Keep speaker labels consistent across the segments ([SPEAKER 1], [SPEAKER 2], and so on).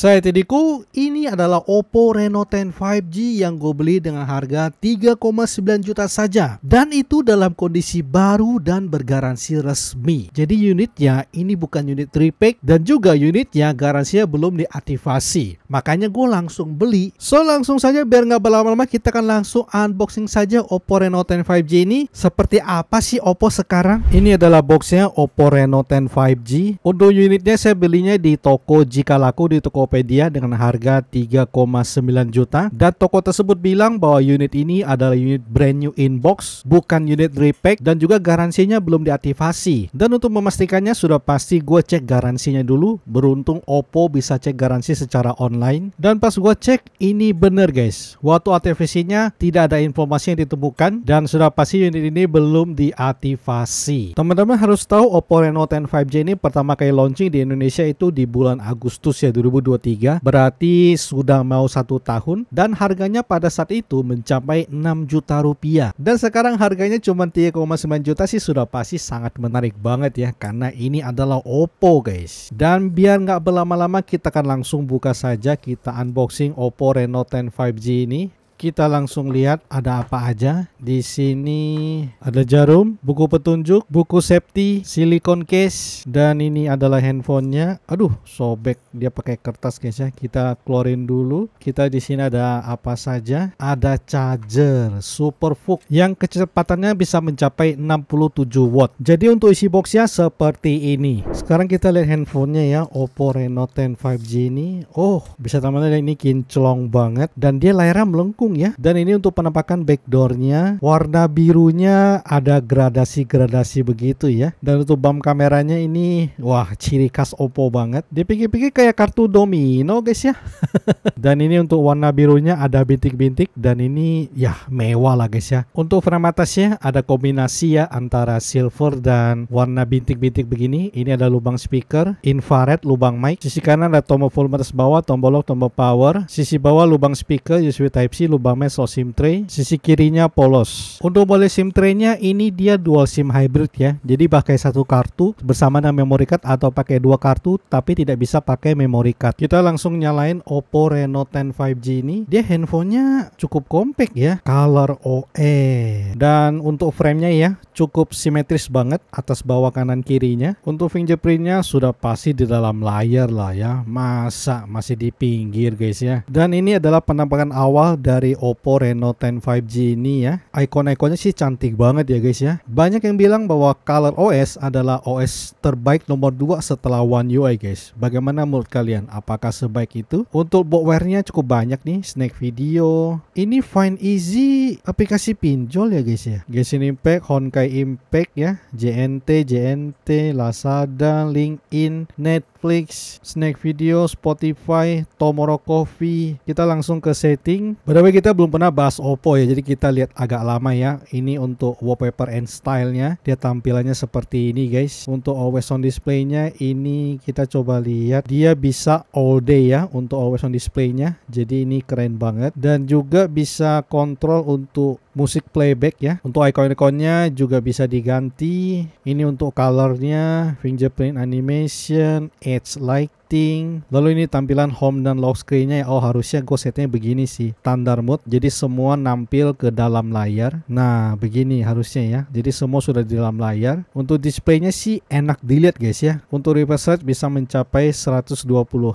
[SPEAKER 1] Saya Tediku, ini adalah Oppo Reno 10 5G yang gue beli dengan harga 3,9 juta saja. Dan itu dalam kondisi baru dan bergaransi resmi. Jadi unitnya ini bukan unit 3 pack dan juga unitnya garansinya belum diaktifasi. Makanya gue langsung beli. So langsung saja biar nggak berlama-lama kita akan langsung unboxing saja Oppo Reno 10 5G ini. Seperti apa sih Oppo sekarang? Ini adalah boxnya Oppo Reno 10 5G. Untuk unitnya saya belinya di toko jika laku di toko Tokopedia dengan harga 3,9 juta. Dan toko tersebut bilang bahwa unit ini adalah unit brand new inbox bukan unit repack dan juga garansinya belum diaktifasi. Dan untuk memastikannya sudah pasti gue cek garansinya dulu. Beruntung Oppo bisa cek garansi secara online. Dan pas gue cek ini bener guys. Waktu aktivasinya tidak ada informasi yang ditemukan. Dan sudah pasti unit ini belum diaktifasi. Teman-teman harus tahu Oppo Reno 10 5G ini pertama kali launching di Indonesia itu di bulan Agustus ya 2020 2023 berarti sudah mau satu tahun dan harganya pada saat itu mencapai 6 juta rupiah. Dan sekarang harganya cuma 3,9 juta sih sudah pasti sangat menarik banget ya karena ini adalah Oppo guys. Dan biar nggak berlama-lama kita akan langsung buka saja kita unboxing Oppo Reno 10 5G ini kita langsung lihat ada apa aja. Di sini ada jarum, buku petunjuk, buku safety, silikon case, dan ini adalah handphonenya. Aduh, sobek dia pakai kertas guys ya. Kita keluarin dulu. Kita di sini ada apa saja? Ada charger Superfook yang kecepatannya bisa mencapai 67 watt. Jadi untuk isi boxnya seperti ini. Sekarang kita lihat handphonenya ya, Oppo Reno 10 5G ini. Oh, bisa teman-teman ini kinclong banget dan dia layarnya melengkung ya. Dan ini untuk penampakan backdoornya warna birunya ada gradasi-gradasi begitu ya. Dan untuk bump kameranya ini wah ciri khas Oppo banget. Dipikir-pikir kayak kartu domino guys ya. Dan ini untuk warna birunya ada bintik-bintik. Dan ini ya mewah lah guys ya. Untuk frame atasnya ada kombinasi ya antara silver dan warna bintik-bintik begini. Ini ada lubang speaker infrared lubang mic. Sisi kanan ada tombol volume atas bawah tombol lock tombol power. Sisi bawah lubang speaker USB type C lubang mesh SIM tray sisi kirinya polos. Untuk boleh SIM tray-nya ini dia dual SIM hybrid ya. Jadi pakai satu kartu bersama dengan memory card atau pakai dua kartu tapi tidak bisa pakai memory card. Kita langsung nyalain Oppo Reno 10 5G ini. Dia handphonenya cukup compact ya color OE dan untuk framenya ya cukup simetris banget atas bawah kanan kirinya. Untuk fingerprintnya sudah pasti di dalam layar lah ya. Masa masih di pinggir guys ya. Dan ini adalah penampakan awal dari dari Oppo Reno 10 5G ini ya. Ikon-ikonnya sih cantik banget ya guys ya. Banyak yang bilang bahwa Color OS adalah OS terbaik nomor 2 setelah One UI guys. Bagaimana menurut kalian? Apakah sebaik itu? Untuk botware-nya cukup banyak nih, Snack Video. Ini Find Easy aplikasi pinjol ya guys ya. Genshin Impact, Honkai Impact ya, JNT, JNT, Lazada, LinkedIn, Netflix, Snack Video, Spotify, Tomorrow Coffee. Kita langsung ke setting. By kita belum pernah bahas Oppo ya, jadi kita lihat agak lama ya. Ini untuk wallpaper and stylenya, dia tampilannya seperti ini guys. Untuk always on displaynya ini kita coba lihat, dia bisa all day ya untuk always on displaynya. Jadi ini keren banget dan juga bisa kontrol untuk musik playback ya. Untuk icon-iconnya juga bisa diganti. Ini untuk colornya, fingerprint animation, edge light setting. Lalu ini tampilan home dan lock screennya oh harusnya gue setnya begini sih. Standar mode jadi semua nampil ke dalam layar. Nah begini harusnya ya. Jadi semua sudah di dalam layar. Untuk displaynya sih enak dilihat guys ya. Untuk refresh rate bisa mencapai 120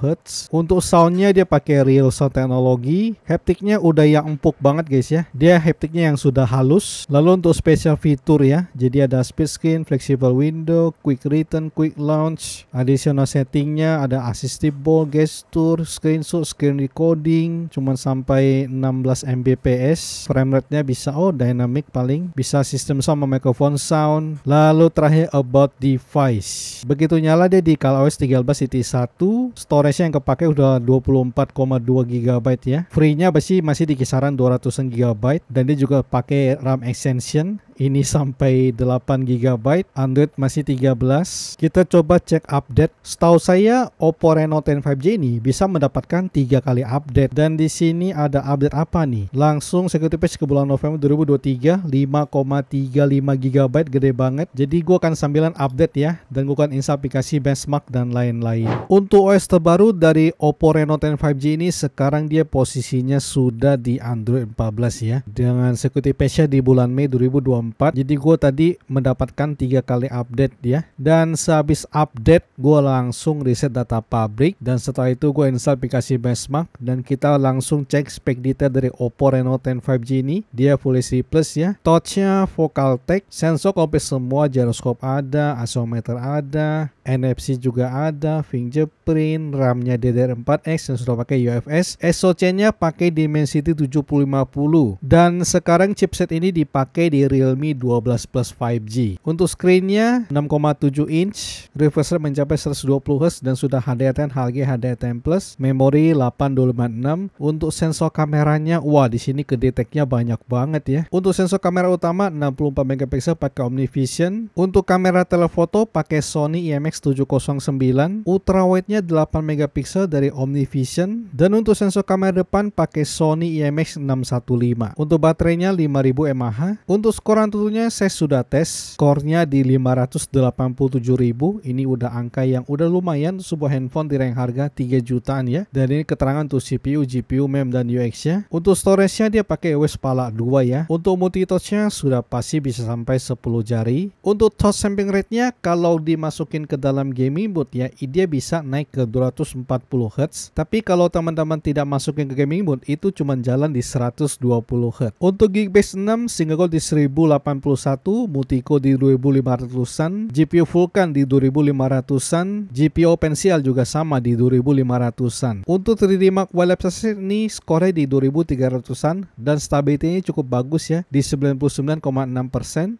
[SPEAKER 1] Hz untuk soundnya dia pakai real sound teknologi. Haptiknya udah yang empuk banget guys ya. Dia haptiknya yang sudah halus. Lalu untuk special fitur ya. Jadi ada split screen flexible window quick return quick launch. Additional settingnya ada assistive ball, gesture, screenshot, screen recording cuman sampai 16 Mbps. Frame rate-nya bisa oh dynamic paling. Bisa sistem sama microphone sound. Lalu terakhir about device. Begitu nyala dia di ColorOS 13 City 1 storage yang kepake udah 24,2 GB ya. Free-nya masih masih di kisaran 200 GB dan dia juga pakai RAM extension. Ini sampai 8 GB Android masih 13 kita coba cek update. Setahu saya Oppo Reno 10 5G ini bisa mendapatkan tiga kali update dan di sini ada update apa nih? Langsung security patch ke bulan November 2023 5,35 GB gede banget. Jadi gua akan sambilan update ya dan gua akan install aplikasi benchmark dan lain-lain. Untuk OS terbaru dari Oppo Reno 10 5G ini sekarang dia posisinya sudah di Android 14 ya dengan security patch di bulan Mei 2024. Jadi gua tadi mendapatkan tiga kali update ya dan sehabis update gua langsung reset data pabrik dan setelah itu gue install aplikasi benchmark dan kita langsung cek spek detail dari Oppo Reno 10 5G ini. Dia Full HD Plus ya touchnya Focal Tech sensor komplit semua gyroscope ada asometer ada NFC juga ada fingerprint RAM-nya DDR4X yang sudah pakai UFS SoC-nya pakai Dimensity 7050 dan sekarang chipset ini dipakai di Realme 12 Plus 5G untuk screen-nya 6,7 inch refresh rate mencapai 120 Hz dan sudah HDR10 HG HDR10 Plus memori 8256 untuk sensor kameranya wah di sini kedeteknya banyak banget ya. Untuk sensor kamera utama 64 megapiksel pakai OmniVision. Untuk kamera telefoto pakai Sony IMX X709 ultra wide-nya 8 megapiksel dari OmniVision. Dan untuk sensor kamera depan pakai Sony IMX615 untuk baterainya 5000 mAh. Untuk skor tentunya saya sudah tes skornya di 587.000 ini udah angka yang udah lumayan sebuah handphone di rank harga 3 jutaan ya. Dan ini keterangan untuk CPU, GPU, MEM dan UX nya untuk storage-nya dia pakai OS Pala 2 ya. Untuk multi touch-nya sudah pasti bisa sampai 10 jari. Untuk touch sampling rate-nya kalau dimasukin ke dalam gaming mode ya dia bisa naik ke 240 Hz tapi kalau teman-teman tidak masukin ke gaming mode itu cuma jalan di 120 Hz untuk Geekbase 6 single core di 1081 multicore di 2500an GPU Vulkan di 2500an GPU OpenCL juga sama di 2500an untuk 3D Mark Processor ini skore di 2300an dan stability-nya cukup bagus ya di 99,6%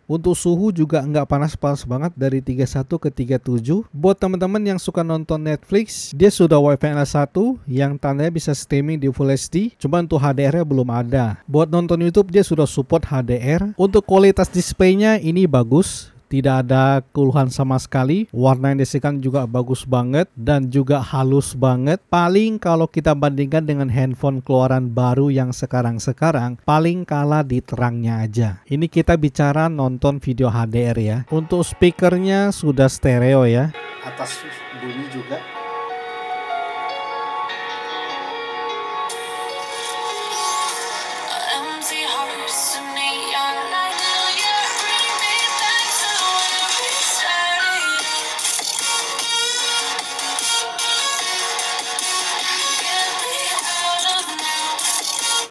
[SPEAKER 1] untuk suhu juga nggak panas-panas banget dari 31 ke 37 buat teman-teman yang suka nonton Netflix dia sudah WiFi L1 yang tandanya bisa streaming di Full HD cuma untuk HDR nya belum ada. Buat nonton YouTube dia sudah support HDR untuk kualitas displaynya ini bagus tidak ada keluhan sama sekali. Warna yang dihasilkan juga bagus banget dan juga halus banget. Paling kalau kita bandingkan dengan handphone keluaran baru yang sekarang-sekarang paling kalah di terangnya aja. Ini kita bicara nonton video HDR ya. Untuk speakernya sudah stereo ya. Atas bunyi juga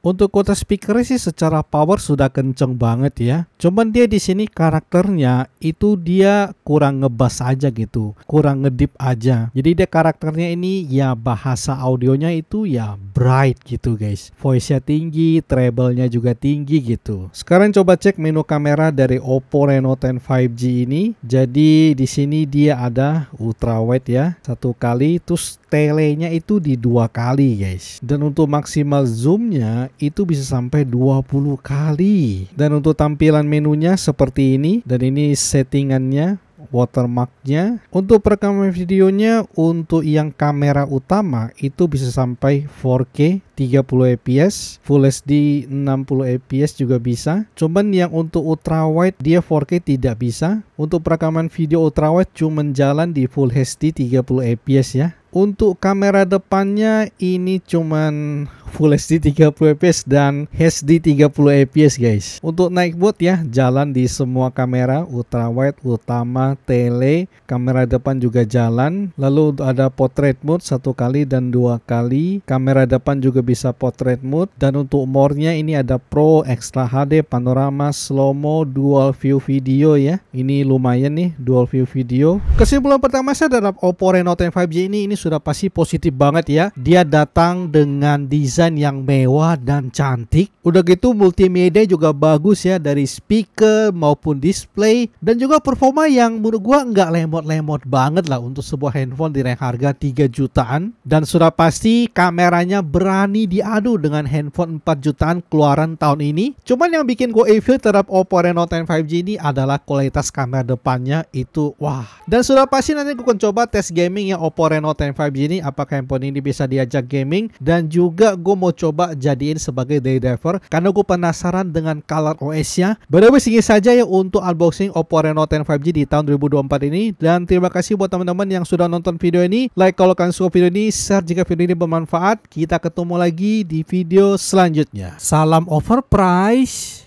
[SPEAKER 1] Untuk kota speaker sih secara power sudah kenceng banget ya. Cuman dia di sini karakternya itu dia kurang ngebas aja gitu, kurang ngedip aja. Jadi dia karakternya ini ya bahasa audionya itu ya bright gitu guys. Voice-nya tinggi, treble-nya juga tinggi gitu. Sekarang coba cek menu kamera dari Oppo Reno 10 5G ini. Jadi di sini dia ada ultra wide ya, satu kali terus telenya itu di dua kali guys. Dan untuk maksimal zoomnya itu bisa sampai 20 kali. Dan untuk tampilan menunya seperti ini. Dan ini settingannya watermarknya. Untuk perekaman videonya untuk yang kamera utama itu bisa sampai 4K 30 fps Full HD 60 fps juga bisa. Cuman yang untuk ultra wide dia 4K tidak bisa. Untuk perekaman video ultra wide cuma jalan di Full HD 30 fps ya untuk kamera depannya ini cuman Full HD 30 fps dan HD 30 fps guys. Untuk naik bot ya jalan di semua kamera ultra wide, utama, tele, kamera depan juga jalan. Lalu ada portrait mode satu kali dan dua kali. Kamera depan juga bisa portrait mode dan untuk more-nya ini ada Pro, Extra HD, Panorama, Slow Mo, Dual View Video ya. Ini lumayan nih Dual View Video. Kesimpulan pertama saya terhadap Oppo Reno 10 5G ini ini sudah pasti positif banget ya. Dia datang dengan desain yang mewah dan cantik. Udah gitu multimedia juga bagus ya dari speaker maupun display dan juga performa yang menurut gua nggak lemot-lemot banget lah untuk sebuah handphone di harga 3 jutaan dan sudah pasti kameranya berani diadu dengan handphone 4 jutaan keluaran tahun ini. Cuman yang bikin gue evil terhadap Oppo Reno 10 5G ini adalah kualitas kamera depannya itu wah. Dan sudah pasti nanti gue akan coba tes gaming yang Oppo Reno 10 5G ini apakah handphone ini bisa diajak gaming dan juga gue mau coba jadiin sebagai day diver karena gue penasaran dengan color OS-nya. Way, segini saja ya untuk unboxing Oppo Reno 10 5G di tahun 2024 ini dan terima kasih buat teman-teman yang sudah nonton video ini. Like kalau kalian suka video ini, share jika video ini bermanfaat. Kita ketemu lagi di video selanjutnya. Salam overprice.